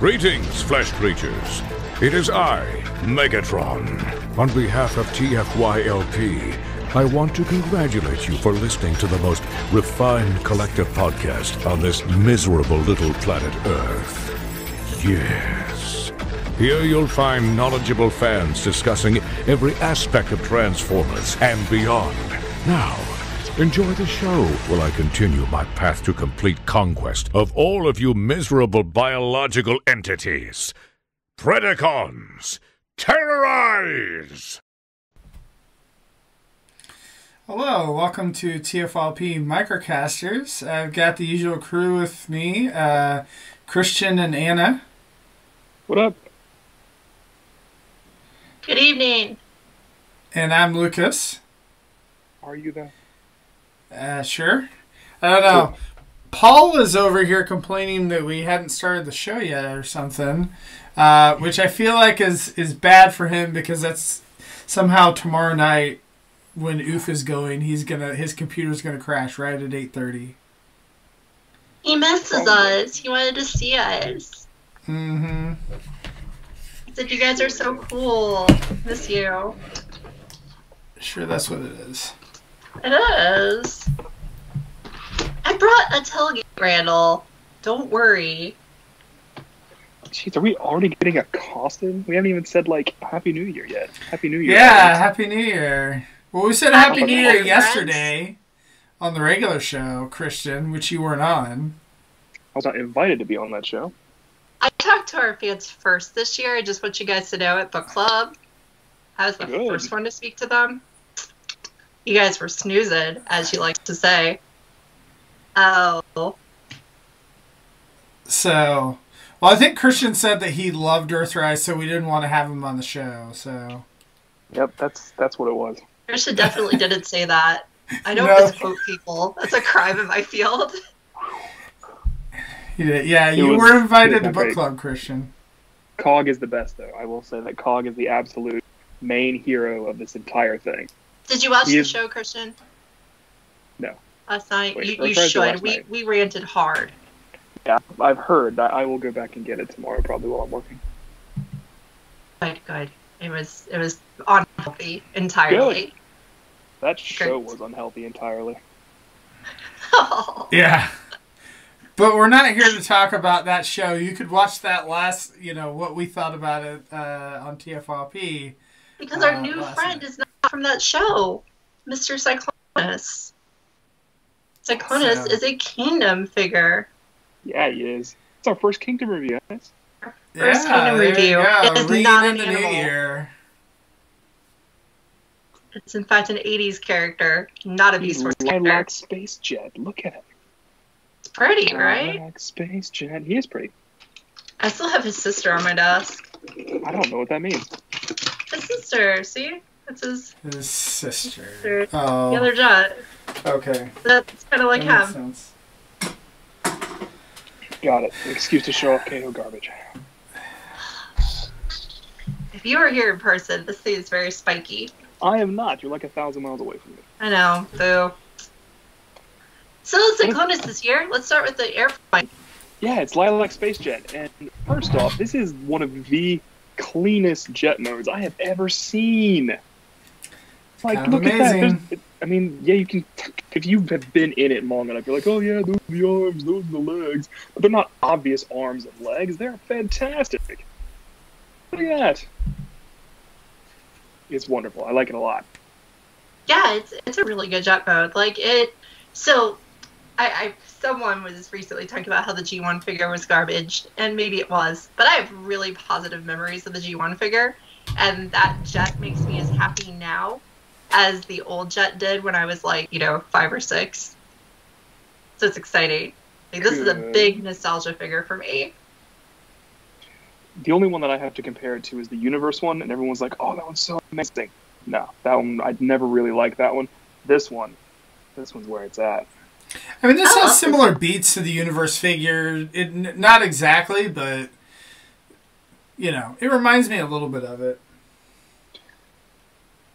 Greetings, flesh creatures. It is I, Megatron. On behalf of TFYLP, I want to congratulate you for listening to the most refined collective podcast on this miserable little planet Earth. Yes. Here you'll find knowledgeable fans discussing every aspect of Transformers and beyond. Now, enjoy the show while I continue my path to complete conquest of all of you miserable biological entities. Predacons, terrorize! Hello, welcome to TFYLP Microcasters. I've got the usual crew with me, uh, Christian and Anna. What up? Good evening. And I'm Lucas. Are you though? Uh, sure. I don't know. Paul is over here complaining that we hadn't started the show yet or something, uh, which I feel like is, is bad for him because that's somehow tomorrow night when Oof is going, he's gonna his computer's gonna crash right at eight thirty. He misses us. He wanted to see us. Mm-hmm. He said, "You guys are so cool. Miss you." Sure, that's what it is. It is. I brought a tailgate, Randall. Don't worry. Jeez, are we already getting accosted? We haven't even said like Happy New Year yet. Happy New Year. Yeah, guys. Happy New Year. Well, we said Happy Happy New New Year Year, yesterday on the regular show, Christian, which you weren't on. I was not invited to be on that show. I talked to our fans first this year. I just want you guys to know at book club, I was the Good. first one to speak to them. You guys were snoozing, as you like to say. Oh, So, well, I think Christian said that he loved Earthrise, so we didn't want to have him on the show. So, Yep, that's that's what it was. Christian definitely didn't say that. I don't No. misquote people. That's a crime in my field. he did, yeah, you was- were invited to book great. club, Christian. Cog is the best though. I will say that Cog is the absolute main hero of this entire thing. Did you watch He the show, Christian? No. Last night? Wait, you you should. last We, night? we ranted hard. Yeah, I've heard that I will go back and get it tomorrow probably while I'm working. Good, good. It was it was unhealthy entirely. Really? That show Great. was unhealthy entirely. oh. Yeah. But we're not here to talk about that show. You could watch that last, you know, what we thought about it uh, on TFRP. because our Uh, new friend night. is not from that show, Mr. Cyclonus. Cyclonus So- is a kingdom figure. Yeah, he is. It's our first Kingdom review, guys. First yeah, Kingdom review. It is Ringing not an the new animal. year. It's in fact an 80s character, not a Beast Wars character. Lilac Space Jet. Look at him. It's pretty, right? Lilac Space Jet. He is pretty. I still have his sister on my desk. I don't know what that means. His sister, see? That's his His sister. Sister. Oh, the other jet. okay. That's kind of like that makes him. sense. Got it. Excuse to show off KO garbage. If you were here in person, this thing is very spiky. I am not. You're like a thousand miles away from me. I know, boo. So Cyclonus this year. Let's start with the airplane. Yeah, it's Lilac Space Jet. And first off, this is one of the cleanest jet modes I have ever seen. Like, Kind of look at that. There's- I mean, yeah, you can. If you have been in it long enough, you're like, oh yeah, those are the arms, those are the legs. But they're not obvious arms and legs. They're fantastic. Look at that. It's wonderful. I like it a lot. Yeah, it's it's a really good jet mode. Like it. So, I, I someone was recently talking about how the G1 figure was garbage, and maybe it was, but I have really positive memories of the G1 figure, and that jet makes me as happy now as the old jet did when I was like, you know, five or six. So it's exciting. Like, this is a big nostalgia figure for me. The only one that I have to compare it to is the Universe one, and everyone's like, "Oh, that one's so amazing." No, that one I'd never really liked that one. This one, this one's where it's at. I mean, this I has similar beats to the universe figure. It not exactly, but you know, it reminds me a little bit of it.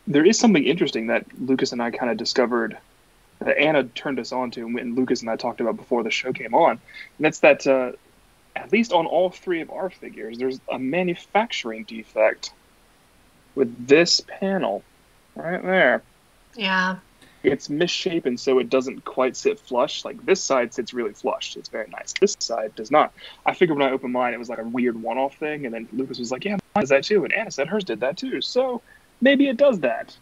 There is something interesting that Lucas and I kind of discovered that Anna turned us on to, and Lucas and I talked about before the show came on, and that's that uh, at least on all three of our figures, there's a manufacturing defect with this panel right there. Yeah. It's misshapen so it doesn't quite sit flush. Like this side sits really flush. It's very nice. This side does not. I figured when I opened mine, it was like a weird one-off thing, and then Lucas was like, "Yeah, mine does that too," and Anna said hers did that too. So maybe it does that.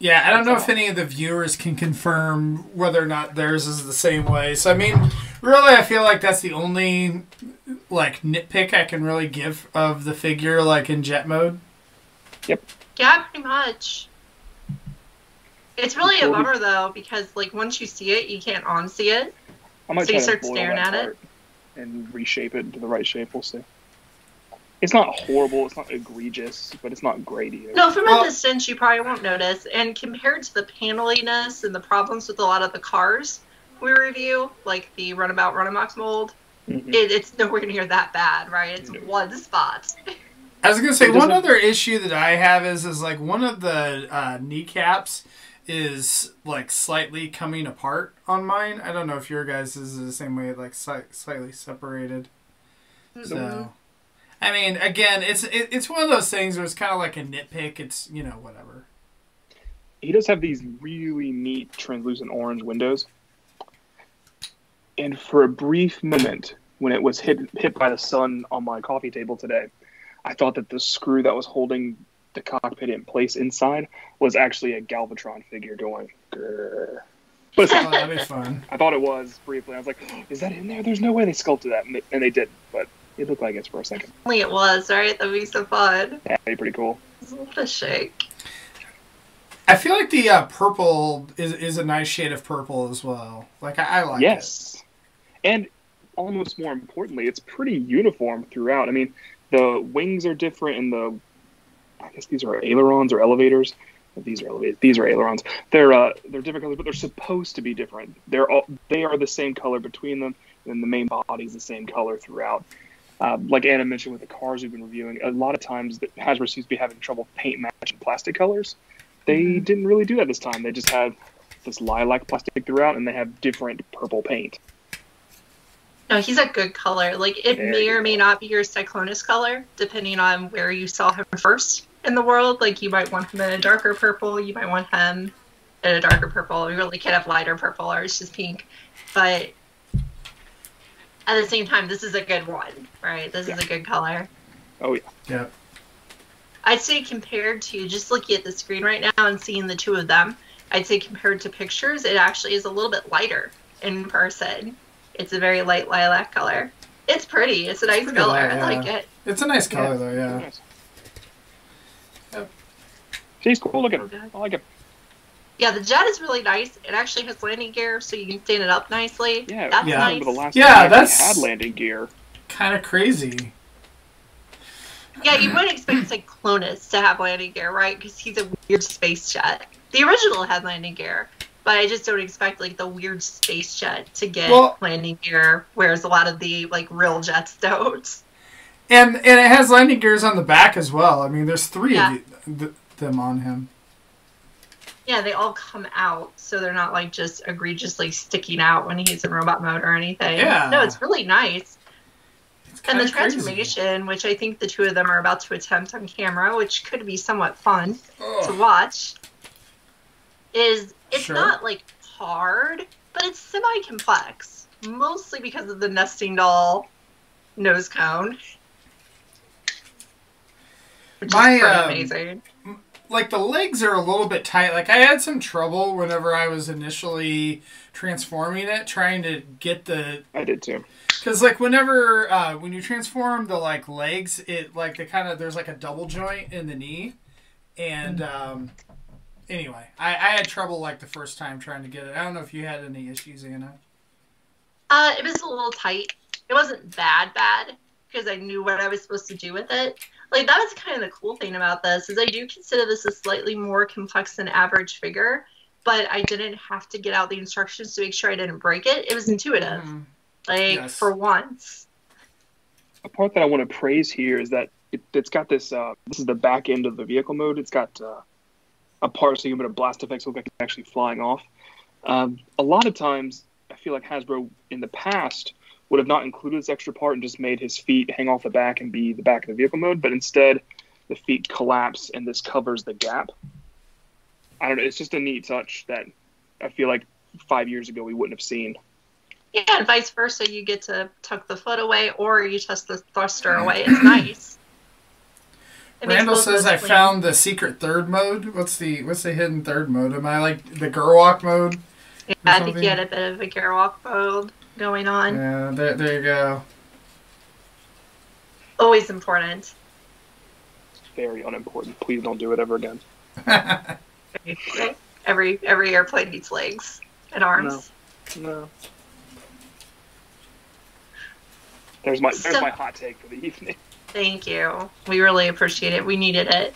Yeah, I don't know if any of the viewers can confirm whether or not theirs is the same way. So I mean, really, I feel like that's the only like nitpick I can really give of the figure, like in jet mode. Yep. Yeah, pretty much. It's really a bummer though because like once you see it, you can't unsee it. I might So you start staring that at it? and reshape it into the right shape. We'll see. It's not horrible. It's not egregious, but it's not great either. No, from Well- a distance you probably won't notice. And compared to the paneliness and the problems with a lot of the cars we review, like the Runabout Runabox mold, Mhm. it, it's nowhere near that bad, right? It's No. one spot. I was gonna say one other issue that I have is is like one of the uh, kneecaps is like slightly coming apart on mine. I don't know if your guys is the same way, like si- slightly separated. So, I mean, again, it's it, it's one of those things where it's kind of like a nitpick. It's you know whatever. he does have these really neat translucent orange windows. And for a brief moment, when it was hit hit by the sun on my coffee table today, I thought that the screw that was holding the cockpit in place inside was actually a Galvatron figure going. Grrr. Oh, but Oh, that'd be fun. I thought it was briefly. I was like, "Is that in there? There's no way they sculpted that," and they, and they didn't. But it looked like it for a second. Only it was, right? That'd be so fun. Yeah, it'd be pretty cool. What a shake. I feel like the uh, purple is is a nice shade of purple as well. Like I, I like it. yes, and almost more importantly, it's pretty uniform throughout. I mean, the wings are different, and the I guess these are ailerons or elevators. These are elevators. These are ailerons. They're uh, they're different colors, but they're supposed to be different. They're all they are the same color between them, and the main body is the same color throughout. Uh, like Anna mentioned with the cars we've been reviewing, a lot of times that Hasbro seems to be having trouble paint matching plastic colors. They didn't really do that this time. They just had this lilac plastic throughout, and they have different purple paint. No, he's a good color. Like it There may or may not be your Cyclonus color, depending on where you saw him first in the world. Like you might want him in a darker purple, you might want him in a darker purple. You really can't have lighter purple or it's just pink. But at the same time, this is a good one, right? This is a good color. Oh yeah, Yep. I'd say compared to just looking at the screen right now and seeing the two of them, I'd say compared to pictures, it actually is a little bit lighter in person. It's a very light lilac color. It's pretty. It's a nice pretty color. light, I like it. It's a nice color though. Yeah. Nice. Yep. She's cool looking. I like it. Yeah, the jet is really nice. It actually has landing gear, so you can stand it up nicely. Yeah, that's Yeah. Nice. remember the last Yeah, time that's- had landing gear. Kind of crazy. Yeah, you wouldn't expect Cyclonus to have landing gear, right? Because he's a weird space jet. The original had landing gear, but I just don't expect like the weird space jet to get Well- landing gear, whereas a lot of the like real jets don't. And and it has landing gears on the back as well. I mean, there's three Yeah. of the, th- them on him. Yeah, they all come out, so they're not like just egregiously sticking out when he's in robot mode or anything. Yeah. No, it's really nice. It's And the kinda crazy. transformation, which I think the two of them are about to attempt on camera, which could be somewhat fun to watch, is it's Sure. not like hard, but it's semi complex. Mostly because of the nesting doll nose cone. Which My, is pretty um, amazing. Like the legs are a little bit tight. Like I had some trouble whenever I was initially transforming it, trying to get the I did too. because like whenever uh, when you transform the like legs, it like they kind of there's like a double joint in the knee, and um, anyway, I, I had trouble like the first time trying to get it. I don't know if you had any issues, Anna. Uh, it was a little tight. It wasn't bad, bad because I knew what I was supposed to do with it. Like that was kind of the cool thing about this is I do consider this a slightly more complex than average figure, but I didn't have to get out the instructions to make sure I didn't break it. It was intuitive, Mm. like Yes. for once. A part that I want to praise here is that it, it's got this. Uh, this is the back end of the vehicle mode. It's got uh, a part so you can put a blast effects look like it's actually flying off. Um, a lot of times, I feel like Hasbro in the past would have not included this extra part and just made his feet hang off the back and be the back of the vehicle mode, but instead the feet collapse and this covers the gap. I don't know. It's just a neat touch that I feel like five years ago we wouldn't have seen. Yeah, and vice versa. You get to tuck the foot away, or you tuck the thruster away. It's nice. It Randall says I clean. found the secret third mode. What's the what's the hidden third mode? Am I like the Gerwalk mode? Yeah, I think you had a bit of a Gerwalk mode going on. Yeah, there, there you go. Always important. Very unimportant. Please don't do it ever again. Every every airplane needs legs and arms. No. There's my there's So- my hot take for the evening. Thank you. We really appreciate it. We needed it.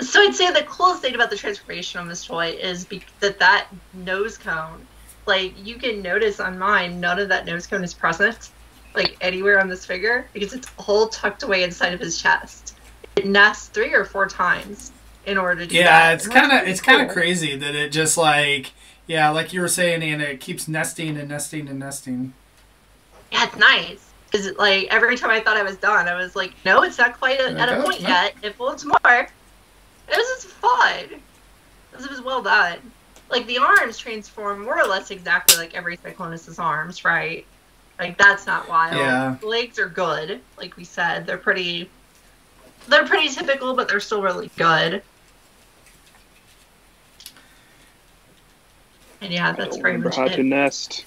so I'd say the coolest thing about the transformation on this toy is be- that that nose cone, like you can notice on mine, none of that nose cone is present, like anywhere on this figure, because it's all tucked away inside of his chest. It nests three or four times in order to do that. Yeah, it's kind of pretty it's kind of crazy that it just like yeah, like you were saying, and it keeps nesting and nesting and nesting. Yeah, it's nice. Because like every time I thought I was done, I was like, no, it's not quite a, at a oh, point yeah. yet. It wants more. It was just fun. This was well done. Like the arms transform more or less exactly like every Cyclonus's arms, right? Like that's not wild. Yeah. The legs are good, like we said. They're pretty. They're pretty typical, but they're still really good. And yeah, that's don't pretty much how it. to nest.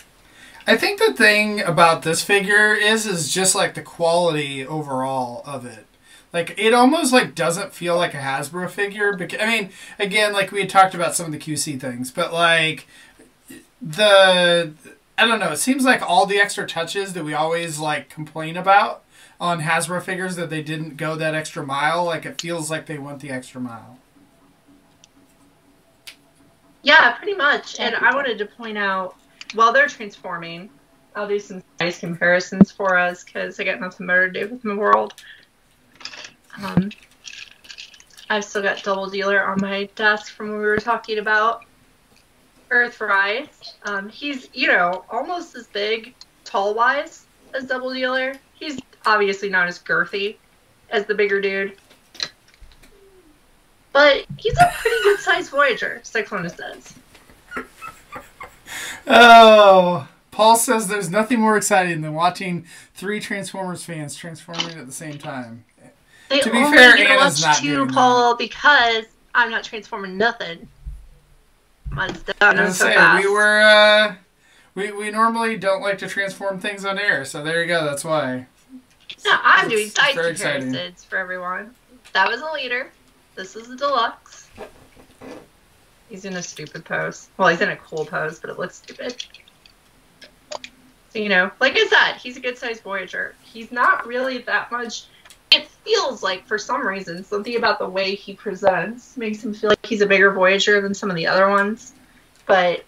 I think the thing about this figure is is just like the quality overall of it. Like it almost like doesn't feel like a Hasbro figure because I mean, again, like we had talked about some of the QC things, but like the I don't know, it seems like all the extra touches that we always like complain about on Hasbro figures that they didn't go that extra mile, like it feels like they went the extra mile. Yeah, pretty much. And I wanted to point out while they're transforming, I'll do some nice comparisons for us because I got nothing better to do with my world. Um, I've still got Double Dealer on my desk from when we were talking about Earthrise. Um, he's, you know, almost as big, tall wise, as Double Dealer. He's obviously not as girthy as the bigger dude. But he's a pretty good sized Voyager, Cyclonus says. Oh, Paul says there's nothing more exciting than watching three Transformers fans transforming at the same time. They To be only fair, get to Anna's watch not two, doing that. Paul, because I'm not transforming nothing. Mine's done. I I'm was so saying fast. we were uh, we we normally don't like to transform things on air, so there you go. That's why. No, I'm doing It's size very exciting. comparisons for everyone. That was a leader. This is a deluxe. He's in a stupid pose. Well, he's in a cool pose, but it looks stupid. So, you know, like I said, he's a good sized Voyager. He's not really that much. It feels like, for some reason, something about the way he presents makes him feel like he's a bigger Voyager than some of the other ones. But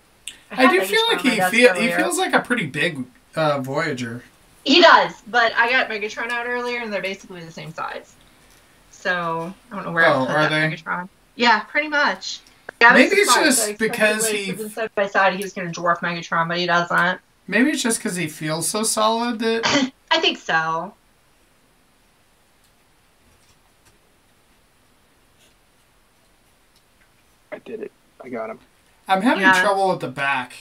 I do feel like he feel he feels like a pretty big uh, Voyager. He does, but I got Megatron out earlier, and they're basically the same size. So I don't know where Oh, I put are they? Megatron. Yeah, pretty much. I was Maybe it's just because he- side by side, he was going to dwarf Megatron, but he doesn't. Maybe it's just because he feels so solid that. I think so. I did it. I got him. I'm having Yeah. trouble at the back.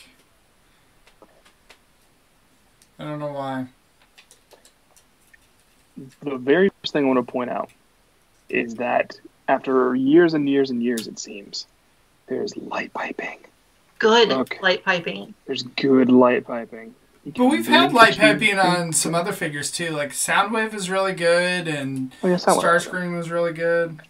I don't know why. The very first thing I want to point out is that after years and years and years, it seems, there's light piping. Good Okay. light piping. There's good light piping. But we've had light piping on some other figures too. Like Soundwave is really good, and Oh, yes, I was. Starscream was really good.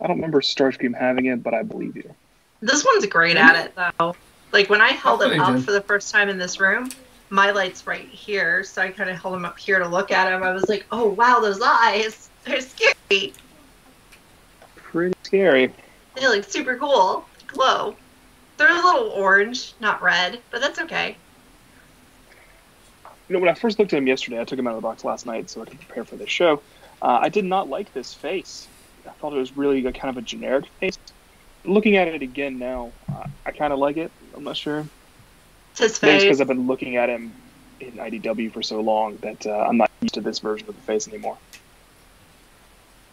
I don't remember Starscream having it, but I believe you. This one's great at it, though. Like, when I held thought him up did. for the first time in this room, my light's right here, so I kind of held him up here to look at him. I was like, oh, wow, those eyes. They're scary. Pretty scary. They look super cool. Glow. They're a little orange, not red, but that's okay. You know, when I first looked at him yesterday, I took him out of the box last night so I could prepare for this show. Uh, I did not like this face. I thought it was really a, kind of a generic face. Looking at it again now, uh, I kind of like it. I'm not sure. It's his it's because. I've been looking at him in IDW for so long that uh, I'm not used to this version of the face anymore.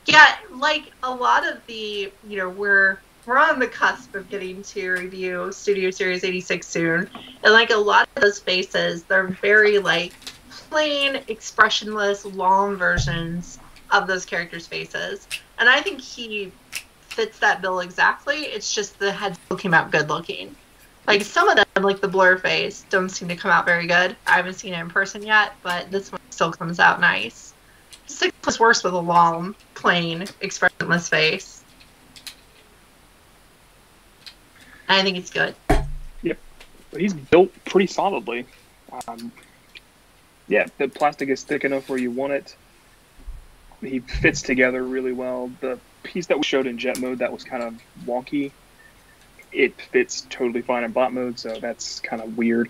Yeah, like a lot of the, you know, we're we're on the cusp of getting to review Studio Series 86 soon, and like a lot of those faces, they're very like plain, expressionless, long versions of those characters' faces, and I think he fits that bill exactly. It's just the heads came out good looking. Like some of them, like the Blurr face, don't seem to come out very good. I haven't seen it in person yet, but this one still comes out nice. Six was worse with a long, plain, expressionless face. I think it's good. But he's built pretty solidly. Um, yeah, the plastic is thick enough where you want it. He fits together really well. The piece that we showed in jet mode that was kind of wonky, it fits totally fine in bot mode, so that's kind of weird.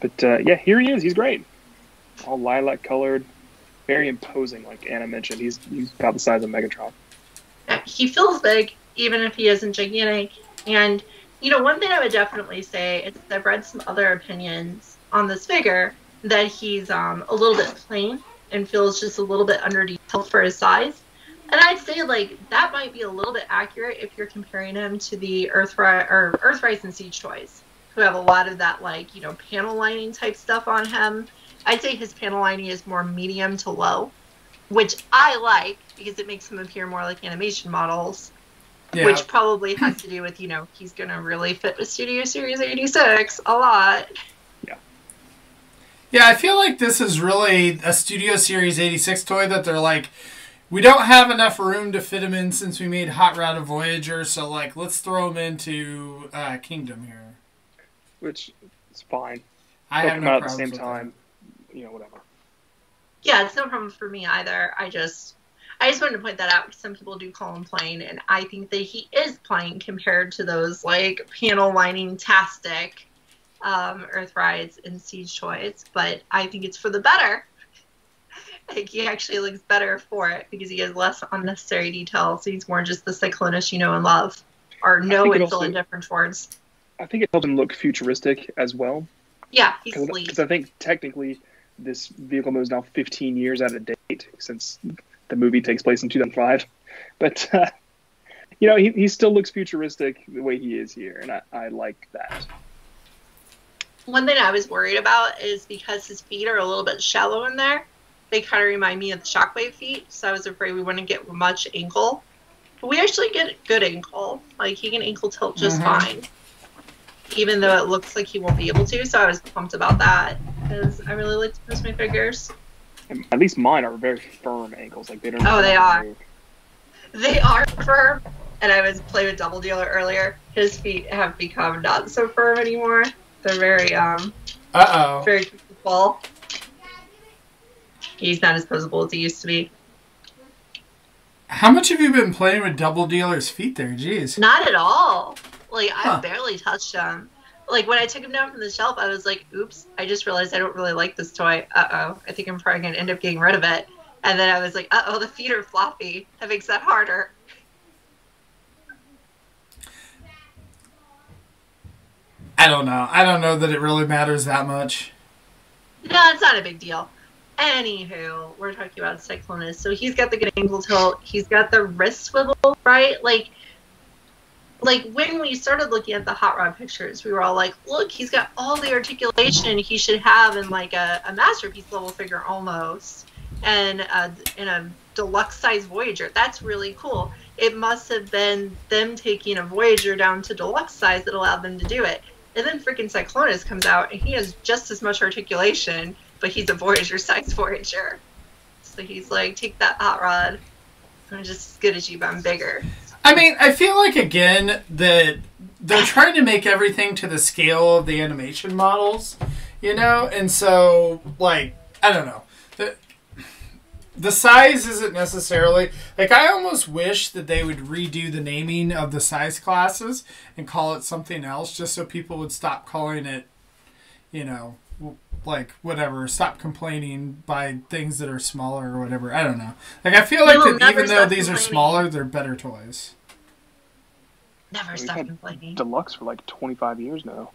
But uh, yeah, here he is. He's great. All lilac colored, very imposing. Like Anna mentioned, he's, he's about the size of Megatron. He feels big, even if he isn't gigantic. And, you know, one thing I would definitely say is I've read some other opinions on this figure that he's um, a little bit plain and feels just a little bit under detailed for his size. And I'd say like that might be a little bit accurate if you're comparing him to the Earthrise or Earthrise and Siege toys, who have a lot of that like you know panel lining type stuff on him. I'd say his panel lining is more medium to low, which I like because it makes him appear more like animation models. Yeah. Which probably has to do with you know he's gonna really fit with Studio Series 86 a lot. Yeah, I feel like this is really a Studio Series 86 toy that they're like, we don't have enough room to fit him in since we made Hot Rod a Voyager, so like, let's throw him into uh, Kingdom here. Which is fine. I They'll have no out at the same with time. You know, whatever. Yeah, it's no problem for me either. I just I just wanted to point that out because some people do call him plain, and I think that he is plain compared to those like panel lining tastic um, Earthrise and Siege toys. But I think it's for the better. I think he actually looks better for it because he has less unnecessary details. He's more just the Cyclonus you know and love, or know and feel also- indifferent towards. I think it helps him look futuristic as well. Yeah. Because I think technically this vehicle mode is now 15 years out of date since the movie takes place in 2005. But, uh, you know, he, he still looks futuristic the way he is here, and I, I like that. One thing I was worried about is because his feet are a little bit shallow in there, they kind of remind me of the Shockwave feet, so I was afraid we wouldn't get much ankle. But we actually get good ankle. Like, he can ankle tilt just Mhm. fine. Even though it looks like he won't be able to, so I was pumped about that. Because I really like to push my figures. At least mine are very firm ankles. Like, they don't. Oh, they are. move. They are firm, and I was playing with Double Dealer earlier. His feet have become not so firm anymore. They're very, um, Uh oh. very quick fall. He's not as posable as he used to be. How much have you been playing with Double Dealer's feet there? Jeez. Not at all. Like Huh. I barely touched him. Like when I took him down from the shelf, I was like, "Oops!" I just realized I don't really like this toy. Uh oh, I think I'm probably gonna end up getting rid of it. And then I was like, "Uh oh, the feet are floppy. That makes that harder." I don't know. I don't know that it really matters that much. No, it's not a big deal. Anywho, we're talking about Cyclonus. So he's got the good ankle tilt. He's got the wrist swivel, right? Like, like when we started looking at the hot rod pictures, we were all like, "Look, he's got all the articulation he should have in like a, a masterpiece level figure almost, and uh, in a deluxe size Voyager. That's really cool. It must have been them taking a Voyager down to deluxe size that allowed them to do it. And then freaking Cyclonus comes out, and he has just as much articulation, but he's a Voyager size Voyager. So he's like, take that hot rod. I'm just as good as you, but I'm bigger. I mean, I feel like again that they're trying to make everything to the scale of the animation models, you know, and so like I don't know the size isn't necessarily like I almost wish that they would redo the naming of the size classes and call it something else just so people would stop calling it, you know. Like whatever, stop complaining by things that are smaller or whatever. I don't know. Like I feel like that even though these are smaller, they're better toys. Never stop complaining. Deluxe for like 25 years now.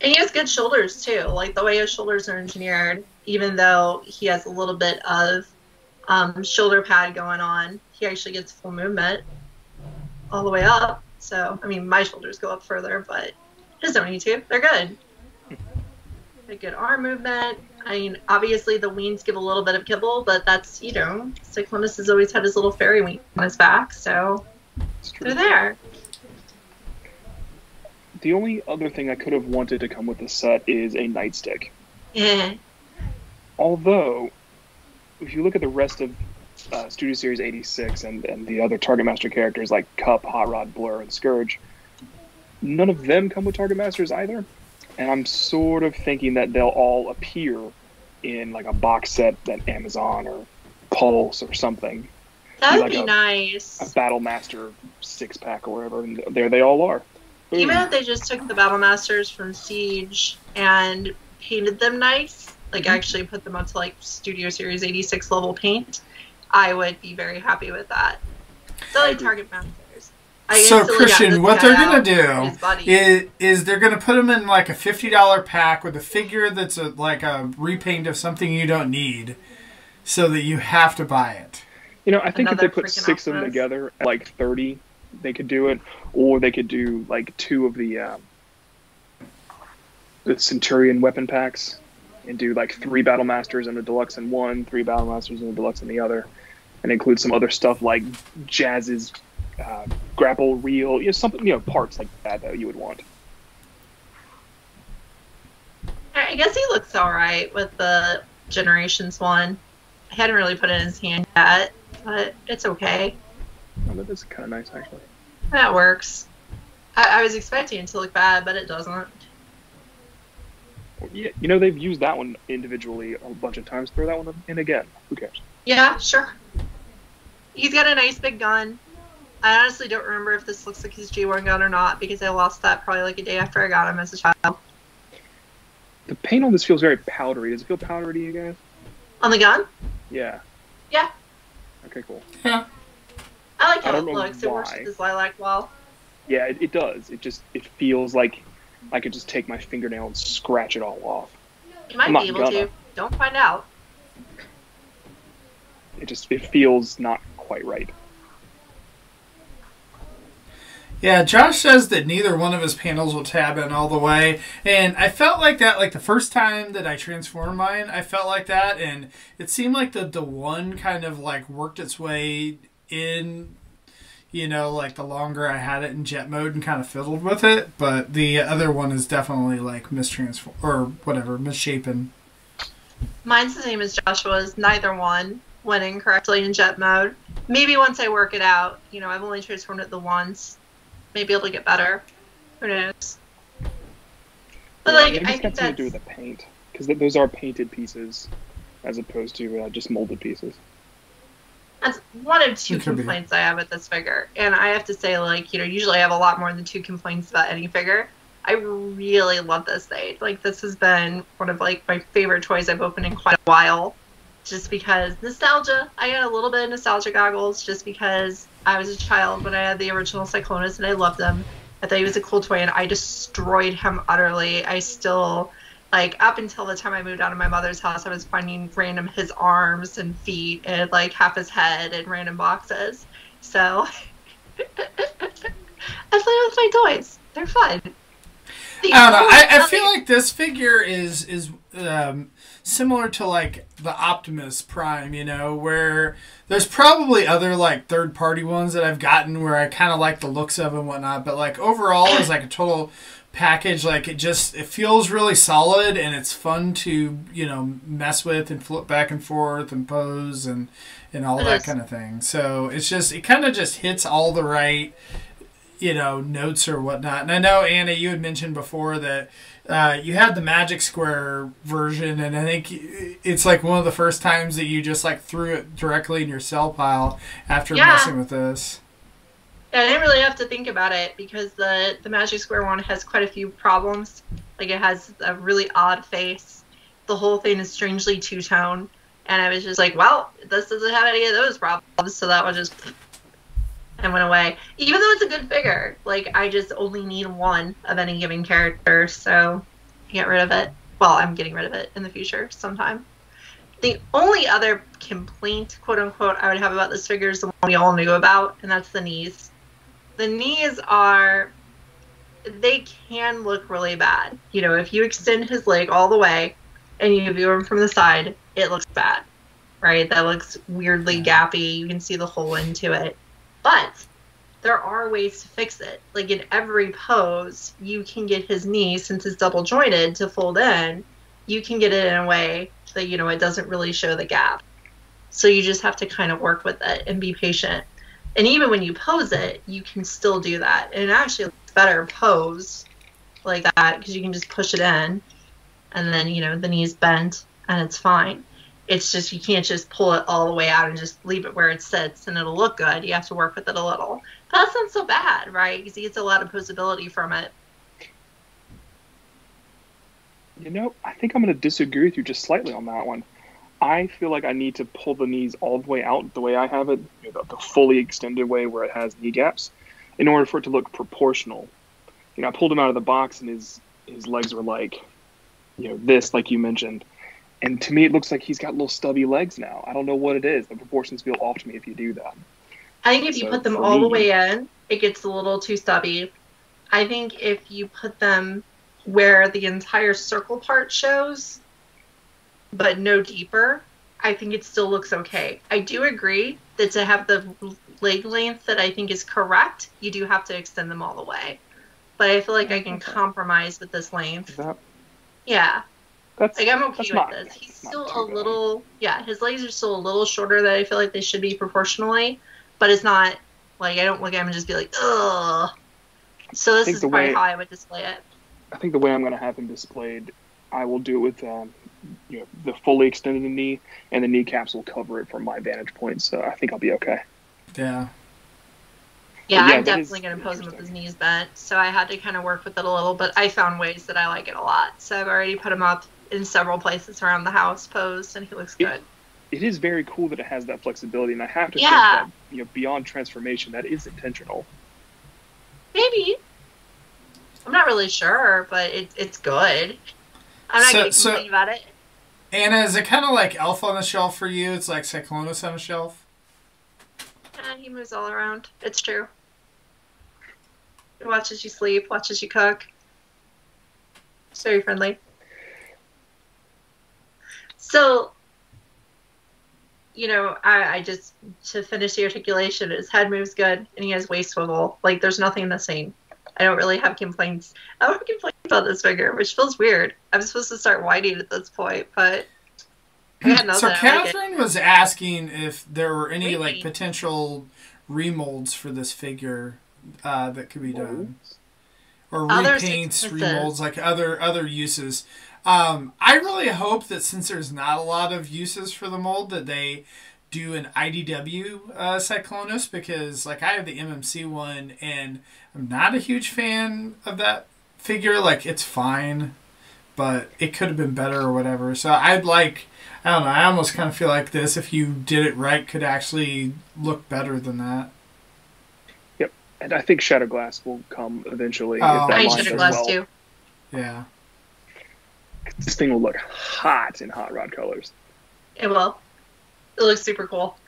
And he has good shoulders too. Like the way his shoulders are engineered, even though he has a little bit of um, shoulder pad going on, he actually gets full movement all the way up. So, I mean, my shoulders go up further, but his don't need to. They're good. A good arm movement. I mean, obviously the wings give a little bit of kibble, but that's, you know, Cyclonus has always had his little fairy wing on his back, so they're there. The only other thing I could have wanted to come with the set is a nightstick. Yeah. Although, if you look at the rest of uh, Studio Series 86 and, and the other Target Master characters like Kup, Hot Rod, Blurr, and Scourge, none of them come with Target Masters either. And I'm sort of thinking that they'll all appear in like a box set that Amazon or Pulse or something, That would Like be a- nice. a Battle Master six pack or whatever, and there they all are. Boom. Even if they just took the Battle Masters from Siege and painted them nice, like Mm-hmm. actually put them up to like Studio Series 86 level paint, I would be very happy with that. So like agree. Target Masters. I So Christian, what they're gonna do and his buddy. is, is they're gonna put them in like a fifty dollar pack with a figure that's a, like a repaint of something you don't need, so that you have to buy it. You know, I think if they put six of them together at like 30, they could do it. Or they could do like two of the um, the Centurion weapon packs and do like three Battle Masters and a Deluxe in one, three Battle Masters and a Deluxe in the other, and include some other stuff like Jazz's uh, grapple reel, you know, something, you know, parts like that that you would want. I guess he looks alright with the Generations one. I hadn't really put it in his hand yet, but it's okay. That is kind of nice, actually. That works. I, I was expecting it to look bad, but it doesn't. Yeah, you know, they've used that one individually a bunch of times. Throw that one in again. Who cares? Yeah, sure. He's got a nice big gun. I honestly don't remember if this looks like his G1 gun or not because I lost that probably like a day after I got him as a child. The paint on this feels very powdery. Does it feel powdery to you guys? On the gun? Yeah. Yeah. Okay, cool. Yeah. I like how don't it looks. It works with this lilac wall. Yeah, it, it does. It just it feels like I could just take my fingernail and scratch it all off. You might I'm be able gonna. to. Don't find out. It just it feels not quite right. Yeah, Josh says that neither one of his panels will tab in all the way, and I felt like that. Like the first time that I transformed mine, I felt like that, and it seemed like the the one kind of like worked its way in. You know, like the longer I had it in jet mode and kind of fiddled with it, but the other one is definitely like mistransform or whatever, misshapen. Mine's the same as Joshua's. Neither one went in correctly in jet mode. Maybe once I work it out. You know, I've only transformed it the once. Maybe it'll get better. Who knows? But Yeah, like, maybe I it's think got something to do with the paint because those are painted pieces as opposed to uh, just molded pieces. That's one of two It could be. complaints I have with this figure. And I have to say, like, you know, usually I have a lot more than two complaints about any figure. I really love this thing. Like, this has been one of like my favorite toys I've opened in quite a while. Just because nostalgia. I got a little bit of nostalgia goggles just because I was a child when I had the original Cyclonus and I loved him. I thought he was a cool toy and I destroyed him utterly. I still like up until the time I moved out of my mother's house, I was finding random his arms and feet and like half his head in random boxes. So I play with my toys. They're fun. The I don't know. I, I feel like this figure is is um, similar to like the Optimus Prime, you know, where there's probably other like third party ones that I've gotten where I kind of like the looks of and whatnot, but like overall as like a total package, like it just it feels really solid and it's fun to you know mess with and flip back and forth and pose and and all It that is. kind of thing. So it's just it kind of just hits all the right you know notes or whatnot. And I know Anna, you had mentioned before that uh, you had the Magic Square version, and I think it's like one of the first times that you just like threw it directly in your sell pile after Yeah. messing with this. I didn't really have to think about it because the the Magic Square one has quite a few problems. Like it has a really odd face. The whole thing is strangely two tone, and I was just like, well, this doesn't have any of those problems, so that one just and went away. Even though it's a good figure, like I just only need one of any given character, so get rid of it. Well, I'm getting rid of it in the future sometime. The only other complaint, quote unquote, I would have about this figure is the one we all knew about, and that's the knees. The knees are, they can look really bad. You know, if you extend his leg all the way and you view him from the side, it looks bad, right? That looks weirdly gappy. You can see the hole into it. But there are ways to fix it. Like in every pose, you can get his knee, since it's double jointed, to fold in. You can get it in a way that, you know, it doesn't really show the gap. So you just have to kind of work with it and be patient. And even when you pose it, you can still do that. And it actually looks better pose like that because you can just push it in and then, you know, the knee's bent and it's fine. It's just you can't just pull it all the way out and just leave it where it sits and it'll look good. You have to work with it a little. But that's not so bad, right? Because he gets a lot of posability from it. You know, I think I'm going to disagree with you just slightly on that one. I feel like I need to pull the knees all the way out the way I have it, you know, the, the fully extended way where it has knee gaps, in order for it to look proportional. You know, I pulled him out of the box and his his legs were like, you know, this like you mentioned, and to me it looks like he's got little stubby legs now. I don't know what it is. The proportions feel off to me if you do that. I think if you put them all the way in, it gets a little too stubby. I think if you put them where the entire circle part shows, but no deeper, I think it still looks okay. I do agree that to have the leg length that I think is correct, you do have to extend them all the way. But I feel like I can Okay. compromise with this length. that Yeah, that's like I'm okay that's with not- this. He's still a bad. little, yeah, his legs are still a little shorter than I feel like they should be proportionally, but it's not like I don't look at him and just be like, ugh. So this is the probably way- how I would display it. I think the way I'm going to have him displayed, I will do it with um, you know the fully extended knee, and the kneecaps will cover it from my vantage point. So I think I'll be okay. Yeah. Yeah, yeah, I'm definitely going to pose him with his knees bent, so I had to kind of work with it a little, but I found ways that I like it a lot. So I've already put him up in several places around the house posed, and he looks Yeah. good. It is very cool that it has that flexibility, and I have to Yeah. think that you know beyond transformation, that is intentional. Maybe. I'm not really sure, but it, it's good. I'm not So- going to so- complain about it. Anna, is it kind of like Elf on the Shelf for you? It's like Cyclonus on the shelf? And he moves all around. It's true. He watches you sleep, watches you cook. Very friendly. So, you know, I, I just, to finish the articulation, his head moves good and he has waist swivel. Like, there's nothing the missing. I don't really have complaints. I don't have complaints about this figure, which feels weird. I'm supposed to start whining at this point, but I got nothing. So I like. Catherine was asking if there were any like potential remolds for this figure uh, that could be done, or Others repaints, remolds, like other other uses. Um, I really hope that since there's not a lot of uses for the mold, that they do an IDW uh, Cyclonus because, like, I have the MMC one, and I'm not a huge fan of that figure. Like, it's fine, but it could have been better or whatever. So I'd like. I don't know. I almost kind of feel like this, if you did it right, could actually look better than that. Yep, and I think Shattered Glass will come eventually. Oh. if that I line should glass well. too. Yeah. This thing will look hot in hot rod colors. It will. It looks super cool.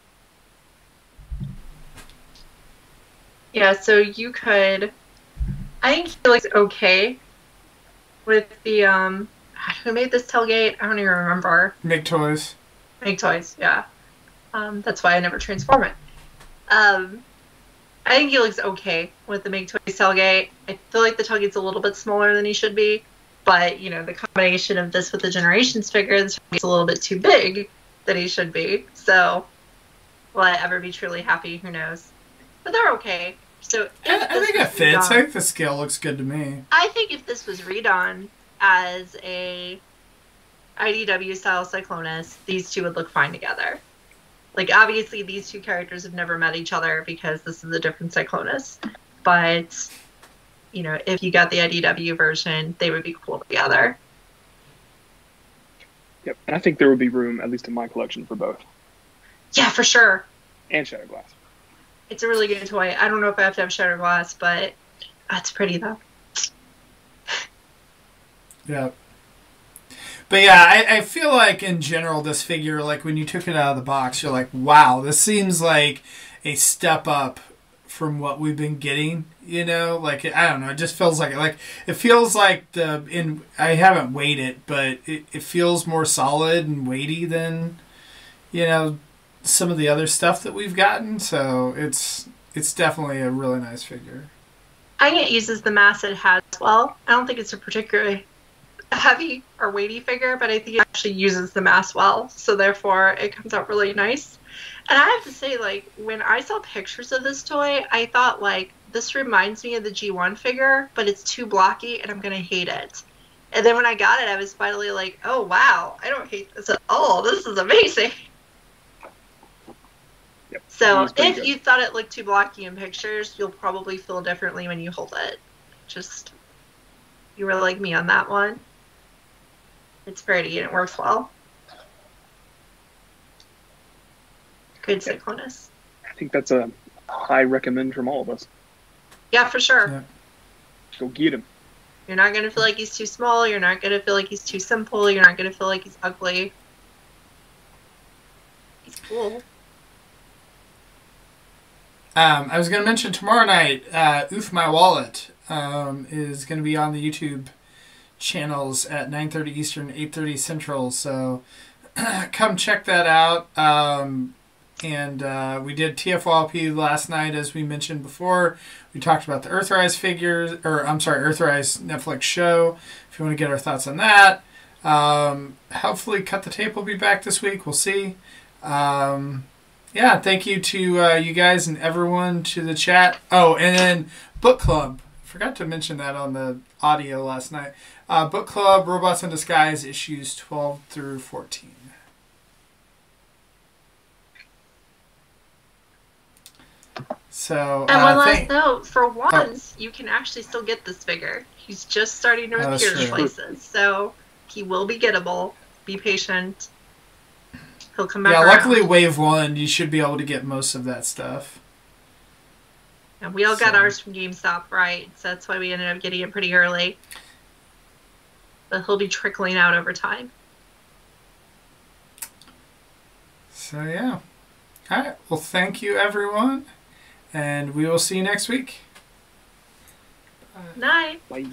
Yeah, so you could. I think he looks okay with the um. Who made this tailgate? I don't even remember. Make toys. Make toys, yeah. Um, that's why I never transform it. Um, I think he looks okay with the Make Toys tailgate. I feel like the tailgate's a little bit smaller than he should be, but you know the combination of this with the Generations figure, this tailgate's a little bit too big than he should be. So, will I ever be truly happy? Who knows? But they're okay. So I, I think was it fits. redone- I think the scale looks good to me. I think if this was redone as a IDW style Cyclonus, these two would look fine together. Like obviously these two characters have never met each other because this is a different Cyclonus. But you know, if you got the IDW version, they would be cool together. Yep. And I think there would be room, at least in my collection, for both. Yeah, for sure. And Shattered Glass. It's a really good toy. I don't know if I have to have shattered Glass, but that's pretty though. Yeah. But yeah, I, I feel like in general this figure, like when you took it out of the box, you're like, wow, this seems like a step up from what we've been getting. You know, like I don't know, it just feels like like it feels like the in I haven't weighed it, but it, it feels more solid and weighty than you know some of the other stuff that we've gotten. So it's it's definitely a really nice figure. I think it uses the mass it has well. I don't think it's a particularly heavy or weighty figure, but I think it actually uses the mass well. So therefore, it comes out really nice. And I have to say, like when I saw pictures of this toy, I thought like this reminds me of the G1 figure, but it's too blocky, and I'm gonna hate it. And then when I got it, I was finally like, oh wow, I don't hate this at all. This is amazing. Yep. So if good. you thought it looked too blocky in pictures, you'll probably feel differently when you hold it. Just you were like me on that one. It's pretty and it works well. Good Cyclonus. I think that's a high recommend from all of us. Yeah, for sure. Yeah. Go get him. You're not gonna feel like he's too small. You're not gonna feel like he's too simple. You're not gonna feel like he's ugly. He's cool. Um, I was going to mention tomorrow night, uh, Oof My Wallet um, is going to be on the YouTube channels at 9.30 Eastern, 8.30 Central. So come check that out. Um, and uh, we did TFYLP last night, as we mentioned before. We talked about the Earthrise figures, or I'm sorry, Earthrise Netflix show. If you want to get our thoughts on that. Um, hopefully, Cut the Tape will be back this week. We'll see. Um, yeah, thank you to uh, you guys and everyone to the chat. Oh, and then book club. Forgot to mention that on the audio last night. Uh, book club, Robots in Disguise, issues twelve through fourteen. So, And one uh, last thank- note: for once, you can actually still get this figure. He's just starting to Oh, appear in places, so he will be gettable. Be patient. He'll come back. yeah, around. luckily, wave one, you should be able to get most of that stuff. And we all got ours from GameStop, right? So that's why we ended up getting it pretty early. But he'll be trickling out over time. So, yeah. All right. Well, thank you, everyone. And we will see you next week. Night. Bye.